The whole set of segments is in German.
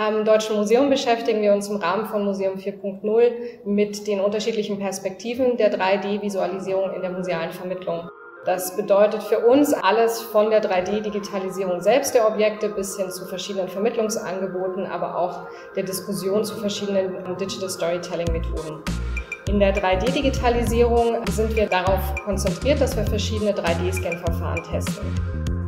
Am Deutschen Museum beschäftigen wir uns im Rahmen von Museum 4.0 mit den unterschiedlichen Perspektiven der 3D-Visualisierung in der musealen Vermittlung. Das bedeutet für uns alles von der 3D-Digitalisierung selbst der Objekte bis hin zu verschiedenen Vermittlungsangeboten, aber auch der Diskussion zu verschiedenen Digital Storytelling-Methoden. In der 3D-Digitalisierung sind wir darauf konzentriert, dass wir verschiedene 3D-Scan-Verfahren testen.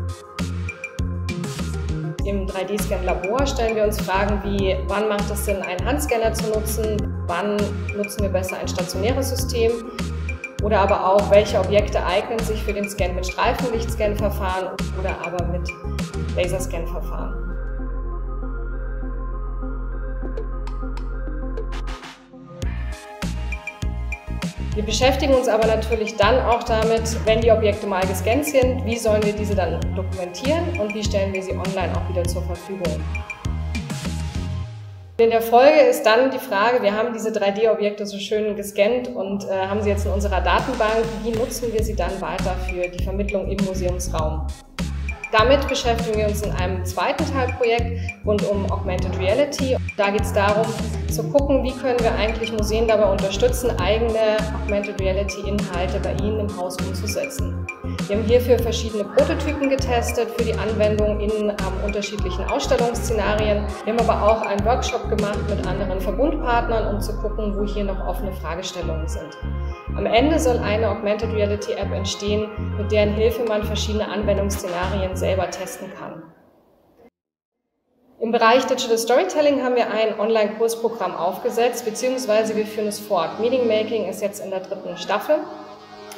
Im 3D-Scan-Labor stellen wir uns Fragen wie, wann macht es Sinn, einen Handscanner zu nutzen, wann nutzen wir besser ein stationäres System oder aber auch, welche Objekte eignen sich für den Scan mit Streifenlichtscan-Verfahren oder aber mit Laserscan-Verfahren. Wir beschäftigen uns aber natürlich dann auch damit, wenn die Objekte mal gescannt sind, wie sollen wir diese dann dokumentieren und wie stellen wir sie online auch wieder zur Verfügung. In der Folge ist dann die Frage, wir haben diese 3D-Objekte so schön gescannt und äh, haben sie jetzt in unserer Datenbank, wie nutzen wir sie dann weiter für die Vermittlung im Museumsraum? Damit beschäftigen wir uns in einem zweiten Teilprojekt rund um Augmented Reality. Da geht es darum, zu gucken, wie können wir eigentlich Museen dabei unterstützen, eigene Augmented Reality Inhalte bei ihnen im Haus umzusetzen. Wir haben hierfür verschiedene Prototypen getestet für die Anwendung in ähm, unterschiedlichen Ausstellungsszenarien. Wir haben aber auch einen Workshop gemacht mit anderen Verbundpartnern, um zu gucken, wo hier noch offene Fragestellungen sind. Am Ende soll eine Augmented Reality App entstehen, mit deren Hilfe man verschiedene Anwendungsszenarien selber testen kann. Im Bereich Digital Storytelling haben wir ein Online-Kursprogramm aufgesetzt, beziehungsweise wir führen es fort. Meeting Making ist jetzt in der dritten Staffel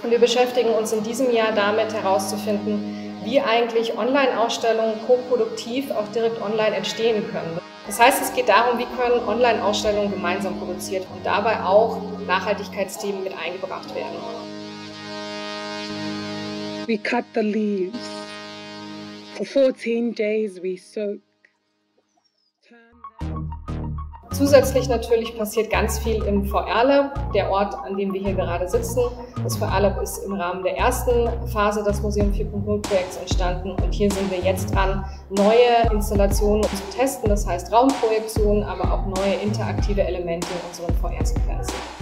und wir beschäftigen uns in diesem Jahr damit herauszufinden, wie eigentlich Online-Ausstellungen koproduktiv auch direkt online entstehen können. Das heißt, es geht darum, wie können Online-Ausstellungen gemeinsam produziert und dabei auch Nachhaltigkeitsthemen mit eingebracht werden. We cut the leaves. For 14 days we soak Zusätzlich natürlich passiert ganz viel im VR-Lab, der Ort, an dem wir hier gerade sitzen. Das VR-Lab ist im Rahmen der ersten Phase des Museum 4.0 Projekts entstanden und hier sind wir jetzt dran, neue Installationen zu testen, das heißt Raumprojektionen, aber auch neue interaktive Elemente in unseren VR-Sequenzen.